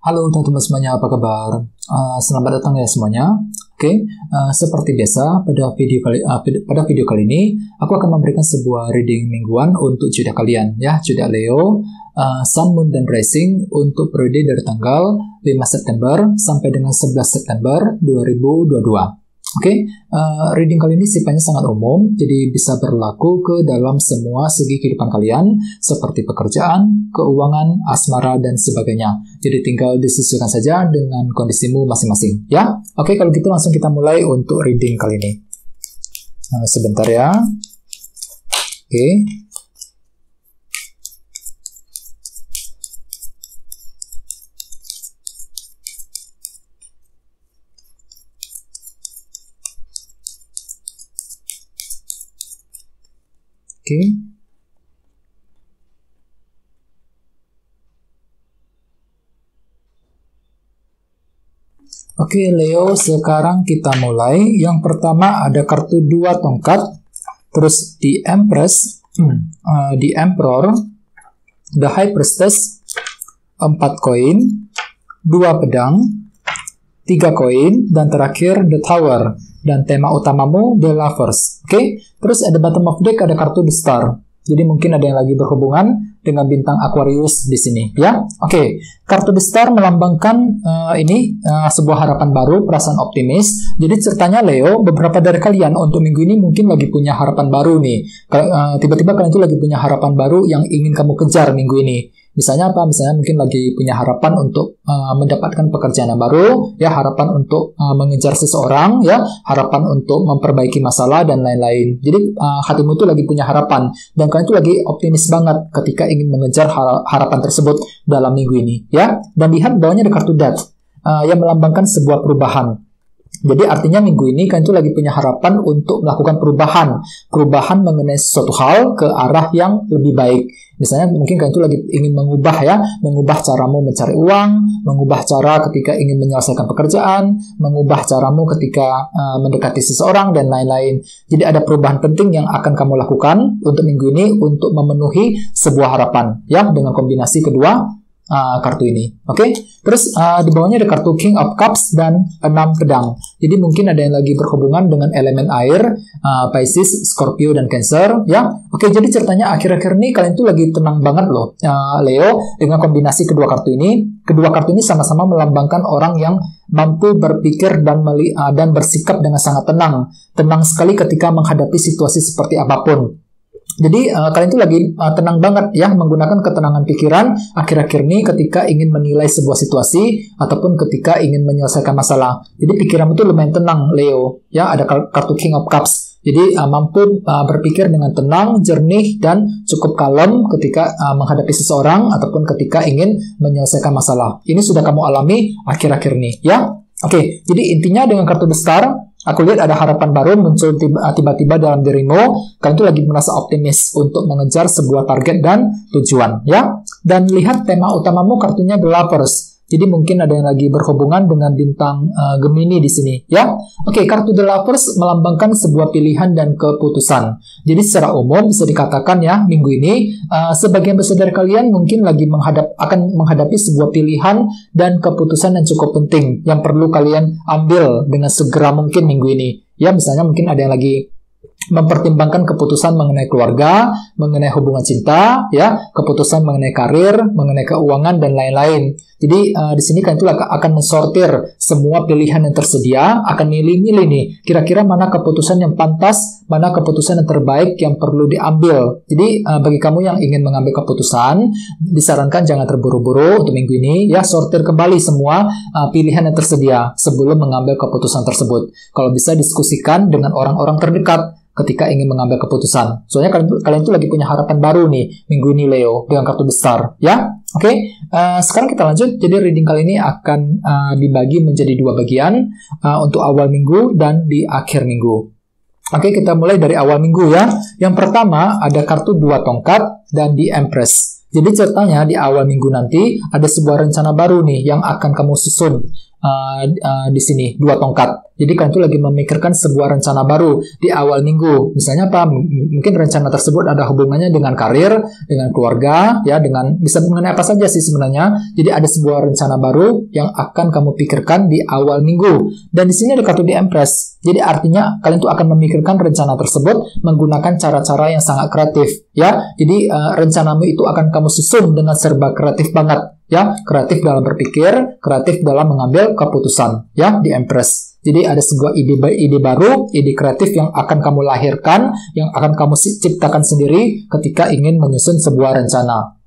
Halo teman-teman semuanya, apa kabar? Uh, selamat datang ya semuanya. Oke, okay, uh, seperti biasa pada video kali uh, pada video kali ini aku akan memberikan sebuah reading mingguan untuk zodiak kalian ya, zodiak Leo, uh, Sun, Moon dan Rising untuk periode dari tanggal 5 September sampai dengan 11 September 2022. Oke, okay? uh, reading kali ini sifatnya sangat umum, jadi bisa berlaku ke dalam semua segi kehidupan kalian, seperti pekerjaan, keuangan, asmara, dan sebagainya. Jadi tinggal disesuaikan saja dengan kondisimu masing-masing, ya. Oke, okay, kalau gitu langsung kita mulai untuk reading kali ini. Nah, sebentar ya. Oke. Okay. Oke. Oke, Leo, sekarang kita mulai. Yang pertama ada kartu dua tongkat, terus di Empress, hmm, uh, di Emperor, The High Priestess, empat koin, dua pedang, tiga koin, dan terakhir The Tower dan tema utamamu The Lovers. Oke, okay? terus ada bottom of deck ada kartu The Star. Jadi mungkin ada yang lagi berhubungan dengan bintang Aquarius di sini, ya. Oke, okay. kartu The Star melambangkan uh, ini uh, sebuah harapan baru, perasaan optimis. Jadi ceritanya Leo, beberapa dari kalian untuk minggu ini mungkin lagi punya harapan baru nih. Eh, tiba-tiba uh, kalian tuh lagi punya harapan baru yang ingin kamu kejar minggu ini Misalnya apa? Misalnya mungkin lagi punya harapan untuk uh, mendapatkan pekerjaan yang baru, ya harapan untuk uh, mengejar seseorang, ya harapan untuk memperbaiki masalah dan lain-lain. Jadi uh, hatimu itu lagi punya harapan dan kalian itu lagi optimis banget ketika ingin mengejar harapan tersebut dalam minggu ini, ya. Dan lihat bawahnya ada kartu death uh, yang melambangkan sebuah perubahan. Jadi artinya minggu ini kalian itu lagi punya harapan untuk melakukan perubahan, perubahan mengenai sesuatu hal ke arah yang lebih baik. Misalnya mungkin kalian itu lagi ingin mengubah ya, mengubah caramu mencari uang, mengubah cara ketika ingin menyelesaikan pekerjaan, mengubah caramu ketika uh, mendekati seseorang dan lain-lain. Jadi ada perubahan penting yang akan kamu lakukan untuk minggu ini untuk memenuhi sebuah harapan ya dengan kombinasi kedua uh, kartu ini. Oke, okay? terus uh, di bawahnya ada kartu King of Cups dan enam pedang. Jadi mungkin ada yang lagi berhubungan dengan elemen air, uh, Pisces, Scorpio dan Cancer, ya. Oke, okay, jadi ceritanya akhir-akhir ini kalian tuh lagi tenang banget loh, uh, Leo, dengan kombinasi kedua kartu ini. Kedua kartu ini sama-sama melambangkan orang yang mampu berpikir dan uh, dan bersikap dengan sangat tenang, tenang sekali ketika menghadapi situasi seperti apa pun. Jadi uh, kalian itu lagi uh, tenang banget ya menggunakan ketenangan pikiran akhir-akhir ini ketika ingin menilai sebuah situasi ataupun ketika ingin menyelesaikan masalah. Jadi pikiran itu lumayan tenang, Leo. Ya, ada kartu King of Cups. Jadi uh, mampu uh, berpikir dengan tenang, jernih dan cukup kalem ketika uh, menghadapi seseorang ataupun ketika ingin menyelesaikan masalah. Ini sudah kamu alami akhir-akhir ini, ya. Oke, okay, jadi intinya dengan kartu besar Aku lihat ada harapan baru muncul ah, tiba-tiba dalam dirimu. Kalian itu lagi merasa optimis untuk mengejar sebuah target dan tujuan, ya. Dan lihat tema utamamu kartunya The Lovers. Jadi mungkin ada yang lagi berhubungan dengan bintang uh, Gemini di sini, ya. Oke, kartu The Lovers melambangkan sebuah pilihan dan keputusan. Jadi secara umum bisa dikatakan ya, minggu ini uh, sebagian besar dari kalian mungkin lagi menghadap akan menghadapi sebuah pilihan dan keputusan yang cukup penting yang perlu kalian ambil dengan segera mungkin minggu ini. Ya, misalnya mungkin ada yang lagi mempertimbangkan keputusan mengenai keluarga, mengenai hubungan cinta, ya, keputusan mengenai karir, mengenai keuangan dan lain-lain. Jadi uh, di sini kan itu akan mensortir semua pilihan yang tersedia, akan milih-milih nih, kira-kira mana keputusan yang pantas, mana keputusan yang terbaik yang perlu diambil. Jadi uh, bagi kamu yang ingin mengambil keputusan, disarankan jangan terburu-buru untuk minggu ini, ya sortir kembali semua uh, pilihan yang tersedia sebelum mengambil keputusan tersebut. Kalau bisa diskusikan dengan orang-orang terdekat ketika ingin mengambil keputusan. Soalnya kalian, kalian tuh lagi punya harapan baru nih minggu ini Leo dengan kartu besar, ya. Oke, okay? uh, eh, sekarang kita lanjut. Jadi reading kali ini akan uh, dibagi menjadi dua bagian uh, untuk awal minggu dan di akhir minggu. Oke, kita mulai dari awal minggu ya. Yang pertama ada kartu dua tongkat dan di Empress. Jadi ceritanya di awal minggu nanti ada sebuah rencana baru nih yang akan kamu susun. Uh, uh, di sini dua tongkat. Jadi kalian tuh lagi memikirkan sebuah rencana baru di awal minggu. Misalnya apa? M mungkin rencana tersebut ada hubungannya dengan karir, dengan keluarga, ya, dengan bisa mengenai apa saja sih sebenarnya. Jadi ada sebuah rencana baru yang akan kamu pikirkan di awal minggu. Dan di sini ada kartu di Empress. Jadi artinya kalian tuh akan memikirkan rencana tersebut menggunakan cara-cara yang sangat kreatif, ya. Jadi uh, rencanamu itu akan kamu susun dengan serba kreatif banget ya kreatif dalam berpikir kreatif dalam mengambil keputusan. Ya di Empress. Jadi ada sebuah ide ide baru ide kreatif yang akan kamu lahirkan yang akan kamu ciptakan sendiri ketika ingin menyusun sebuah rencana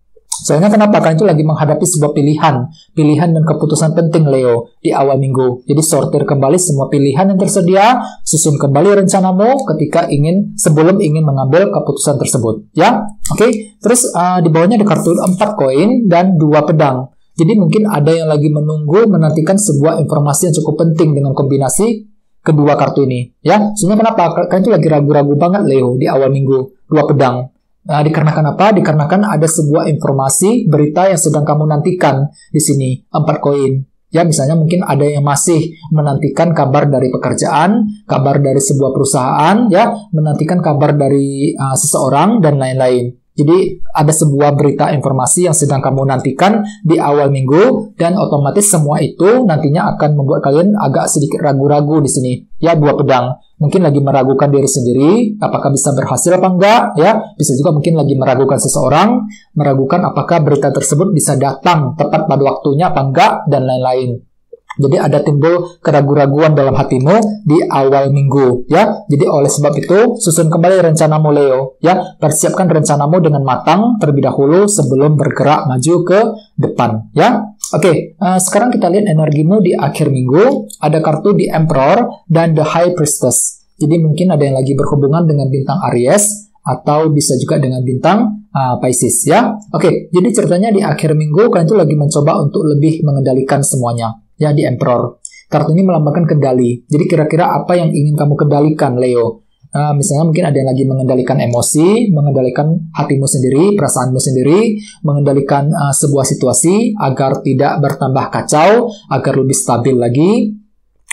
Soalnya kenapa? Karena itu lagi menghadapi sebuah pilihan, pilihan dan keputusan penting Leo di awal minggu. Jadi sortir kembali semua pilihan yang tersedia, susun kembali rencanamu ketika ingin sebelum ingin mengambil keputusan tersebut. Ya, oke. Okay? Terus uh, di bawahnya ada kartu 4 koin dan dua pedang. Jadi mungkin ada yang lagi menunggu menantikan sebuah informasi yang cukup penting dengan kombinasi kedua kartu ini. Ya, sebenarnya kenapa? Kalian itu lagi ragu-ragu banget Leo di awal minggu. Dua pedang. Nah, dikarenakan apa? Dikarenakan ada sebuah informasi, berita yang sedang kamu nantikan di sini, empat koin. Ya, misalnya mungkin ada yang masih menantikan kabar dari pekerjaan, kabar dari sebuah perusahaan, ya, menantikan kabar dari uh, seseorang dan lain-lain. Jadi ada sebuah berita informasi yang sedang kamu nantikan di awal minggu dan otomatis semua itu nantinya akan membuat kalian agak sedikit ragu-ragu di sini. Ya, buah pedang mungkin lagi meragukan diri sendiri, apakah bisa berhasil apa enggak, ya. Bisa juga mungkin lagi meragukan seseorang, meragukan apakah berita tersebut bisa datang tepat pada waktunya apa enggak, dan lain-lain. Jadi ada timbul keraguan-raguan dalam hatimu di awal minggu, ya. Jadi oleh sebab itu, susun kembali rencanamu Leo, ya. Persiapkan rencanamu dengan matang terlebih dahulu sebelum bergerak maju ke depan, ya. Oke, okay, uh, eh, sekarang kita lihat energimu di akhir minggu. Ada kartu di Emperor dan The High Priestess. Jadi mungkin ada yang lagi berhubungan dengan bintang Aries atau bisa juga dengan bintang uh, Pisces ya. Oke, okay, jadi ceritanya di akhir minggu kalian tuh lagi mencoba untuk lebih mengendalikan semuanya ya di Emperor. Kartu ini melambangkan kendali. Jadi kira-kira apa yang ingin kamu kendalikan, Leo? Uh, misalnya mungkin ada yang lagi mengendalikan emosi, mengendalikan hatimu sendiri, perasaanmu sendiri, mengendalikan uh, sebuah situasi agar tidak bertambah kacau, agar lebih stabil lagi.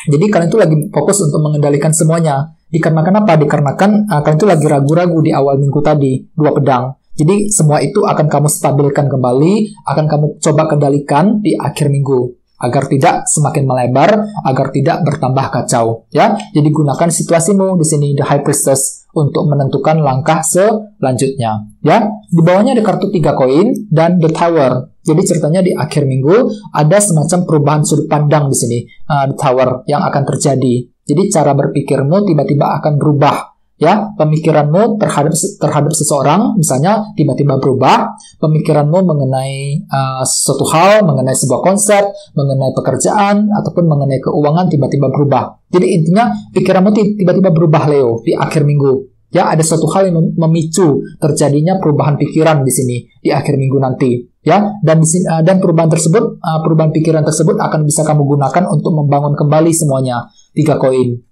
Jadi kalian itu lagi fokus untuk mengendalikan semuanya. Dikarenakan apa? Dikarenakan uh, kalian itu lagi ragu-ragu di awal minggu tadi, dua pedang. Jadi semua itu akan kamu stabilkan kembali, akan kamu coba kendalikan di akhir minggu agar tidak semakin melebar, agar tidak bertambah kacau. Ya, jadi gunakan situasimu di sini the high priestess untuk menentukan langkah selanjutnya. Ya, di bawahnya ada kartu tiga koin dan the tower. Jadi ceritanya di akhir minggu ada semacam perubahan sudut pandang di sini, uh, the tower yang akan terjadi. Jadi cara berpikirmu tiba-tiba akan berubah ya pemikiranmu terhadap terhadap seseorang misalnya tiba-tiba berubah pemikiranmu mengenai uh, suatu hal mengenai sebuah konsep mengenai pekerjaan ataupun mengenai keuangan tiba-tiba berubah. Jadi intinya pikiranmu tiba-tiba berubah Leo di akhir minggu. Ya ada suatu hal yang memicu terjadinya perubahan pikiran di sini di akhir minggu nanti. Ya dan di sini, uh, dan perubahan tersebut uh, perubahan pikiran tersebut akan bisa kamu gunakan untuk membangun kembali semuanya. Tiga koin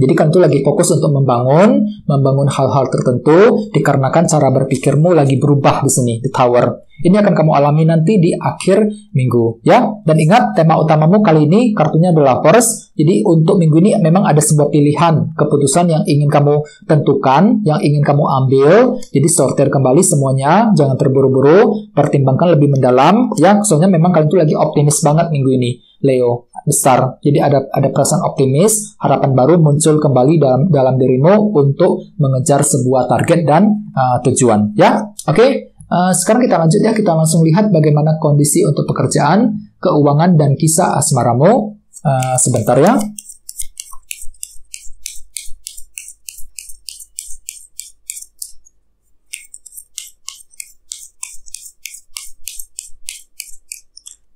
jadi kan itu lagi fokus untuk membangun, membangun hal-hal tertentu dikarenakan cara berpikirmu lagi berubah di sini di tower. Ini akan kamu alami nanti di akhir minggu, ya. Dan ingat tema utamamu kali ini kartunya adalah force. Jadi untuk minggu ini memang ada sebuah pilihan, keputusan yang ingin kamu tentukan, yang ingin kamu ambil. Jadi sortir kembali semuanya, jangan terburu-buru, pertimbangkan lebih mendalam, ya. Soalnya memang kalian itu lagi optimis banget minggu ini, Leo besar. Jadi ada ada perasaan optimis, harapan baru muncul kembali dalam dalam dirimu untuk mengejar sebuah target dan uh, tujuan. Ya, oke. Okay? Uh, sekarang kita lanjut ya, kita langsung lihat bagaimana kondisi untuk pekerjaan, keuangan dan kisah asmaramu. Uh, sebentar ya.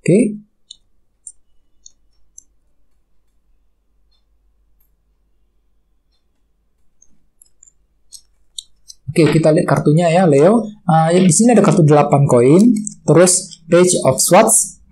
Oke, okay. Oke, kita lihat kartunya ya, Leo. Uh, di sini ada kartu 8 koin, terus Page of Swords,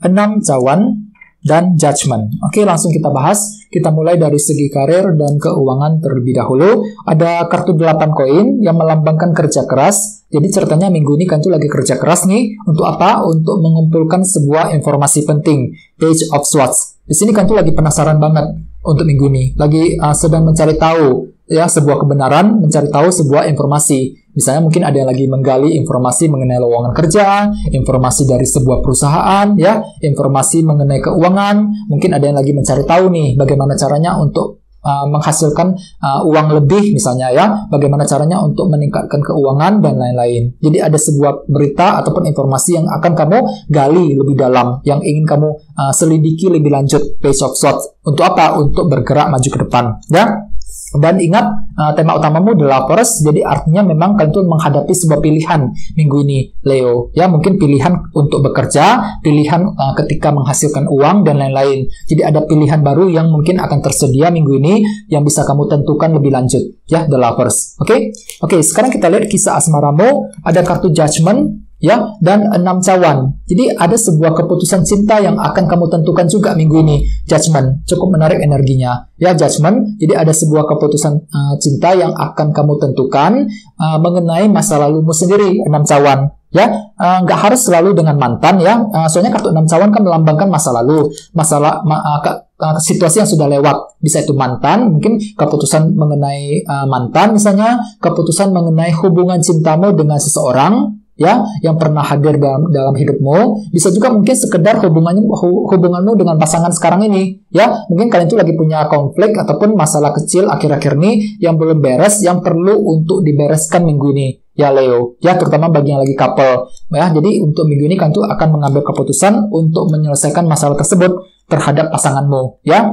6 cawan, dan Judgment. Oke, langsung kita bahas. Kita mulai dari segi karir dan keuangan terlebih dahulu. Ada kartu 8 koin yang melambangkan kerja keras. Jadi ceritanya minggu ini kan tuh lagi kerja keras nih. Untuk apa? Untuk mengumpulkan sebuah informasi penting. Page of Swords. Di sini kan tuh lagi penasaran banget untuk minggu ini, lagi uh, sedang mencari tahu ya sebuah kebenaran, mencari tahu sebuah informasi. Misalnya mungkin ada yang lagi menggali informasi mengenai lowongan kerja, informasi dari sebuah perusahaan, ya, informasi mengenai keuangan. Mungkin ada yang lagi mencari tahu nih bagaimana caranya untuk uh, menghasilkan uh, uang lebih misalnya ya, bagaimana caranya untuk meningkatkan keuangan dan lain-lain. Jadi ada sebuah berita ataupun informasi yang akan kamu gali lebih dalam, yang ingin kamu uh, selidiki lebih lanjut page of thoughts. Untuk apa? Untuk bergerak maju ke depan, ya. Dan ingat uh, tema utamamu adalah Lovers, jadi artinya memang kalian tuh menghadapi sebuah pilihan minggu ini, Leo. Ya mungkin pilihan untuk bekerja, pilihan uh, ketika menghasilkan uang dan lain-lain. Jadi ada pilihan baru yang mungkin akan tersedia minggu ini yang bisa kamu tentukan lebih lanjut, ya The Lovers. Oke, okay? oke. Okay, sekarang kita lihat kisah asmaramu. Ada kartu Judgment, ya dan enam cawan. Jadi ada sebuah keputusan cinta yang akan kamu tentukan juga minggu ini. Judgment cukup menarik energinya. Ya judgment. Jadi ada sebuah keputusan uh, cinta yang akan kamu tentukan uh, mengenai masa lalumu sendiri. Enam cawan. Ya uh, nggak harus selalu dengan mantan ya. Uh, soalnya kartu enam cawan kan melambangkan masa lalu, masalah ma uh, uh, situasi yang sudah lewat. Bisa itu mantan, mungkin keputusan mengenai uh, mantan misalnya, keputusan mengenai hubungan cintamu dengan seseorang ya yang pernah hadir dalam dalam hidupmu. Bisa juga mungkin sekedar hubungannya hubunganmu dengan pasangan sekarang ini. Ya mungkin kalian itu lagi punya konflik ataupun masalah kecil akhir-akhir ini yang belum beres yang perlu untuk dibereskan minggu ini. Ya Leo. Ya terutama bagi yang lagi couple. Ya jadi untuk minggu ini kan tuh akan mengambil keputusan untuk menyelesaikan masalah tersebut terhadap pasanganmu. Ya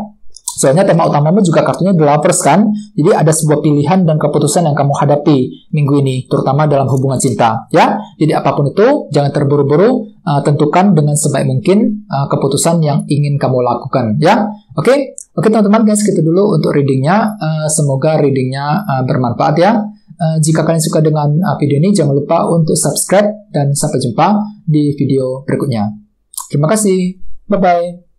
Soalnya tema utamamu juga kartunya The Lovers kan? Jadi ada sebuah pilihan dan keputusan yang kamu hadapi minggu ini, terutama dalam hubungan cinta. Ya, jadi apa pun itu, jangan terburu-buru, uh, tentukan dengan sebaik mungkin uh, keputusan yang ingin kamu lakukan. Ya, oke, okay? oke okay, teman-teman guys, kita dulu untuk readingnya. Uh, semoga readingnya uh, bermanfaat ya. Uh, jika kalian suka dengan uh, video ini, jangan lupa untuk subscribe dan sampai jumpa di video berikutnya. Terima kasih. Bye-bye.